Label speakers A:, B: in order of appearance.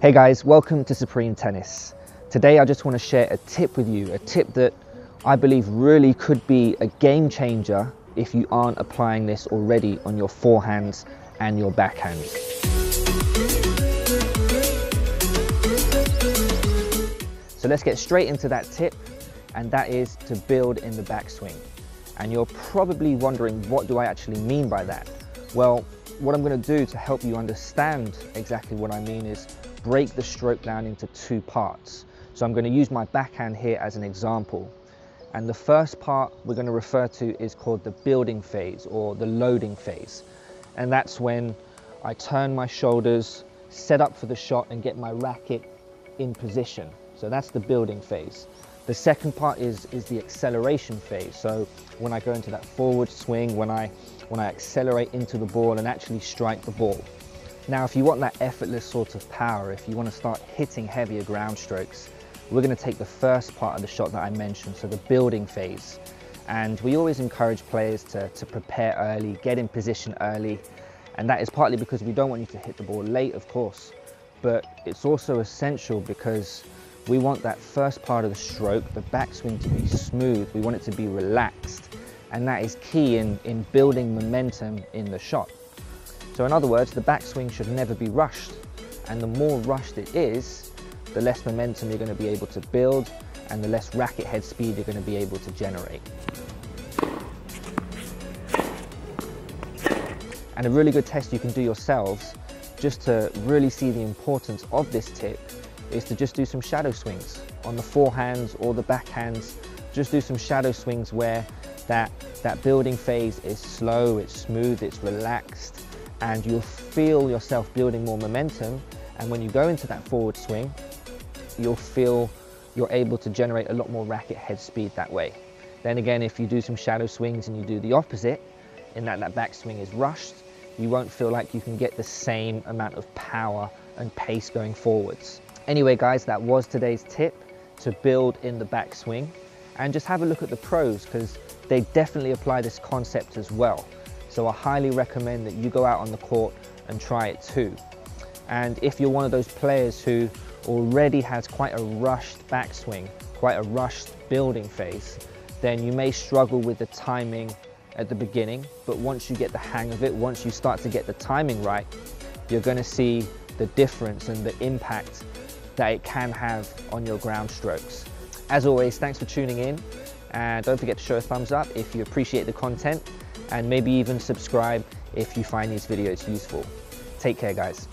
A: Hey guys, welcome to Supreme Tennis. Today I just want to share a tip with you, a tip that I believe really could be a game changer if you aren't applying this already on your forehands and your backhands. So let's get straight into that tip and that is to build in the backswing. And you're probably wondering what do I actually mean by that? Well, what I'm going to do to help you understand exactly what I mean is break the stroke down into two parts. So I'm going to use my backhand here as an example. And the first part we're going to refer to is called the building phase or the loading phase. And that's when I turn my shoulders, set up for the shot and get my racket in position. So that's the building phase. The second part is, is the acceleration phase. So when I go into that forward swing, when I, when I accelerate into the ball and actually strike the ball. Now, if you want that effortless sort of power, if you want to start hitting heavier ground strokes, we're going to take the first part of the shot that I mentioned, so the building phase. And we always encourage players to, to prepare early, get in position early. And that is partly because we don't want you to hit the ball late, of course, but it's also essential because we want that first part of the stroke, the backswing to be smooth. We want it to be relaxed. And that is key in, in building momentum in the shot. So in other words, the backswing should never be rushed. And the more rushed it is, the less momentum you're going to be able to build and the less racket head speed you're going to be able to generate. And a really good test you can do yourselves just to really see the importance of this tip is to just do some shadow swings on the forehands or the backhands. Just do some shadow swings where that, that building phase is slow, it's smooth, it's relaxed, and you'll feel yourself building more momentum. And when you go into that forward swing, you'll feel you're able to generate a lot more racket head speed that way. Then again, if you do some shadow swings and you do the opposite, in that that backswing is rushed, you won't feel like you can get the same amount of power and pace going forwards. Anyway, guys, that was today's tip to build in the backswing. And just have a look at the pros because they definitely apply this concept as well. So I highly recommend that you go out on the court and try it too. And if you're one of those players who already has quite a rushed backswing, quite a rushed building phase, then you may struggle with the timing at the beginning. But once you get the hang of it, once you start to get the timing right, you're going to see the difference and the impact that it can have on your ground strokes. As always, thanks for tuning in. And don't forget to show a thumbs up if you appreciate the content and maybe even subscribe if you find these videos useful. Take care guys.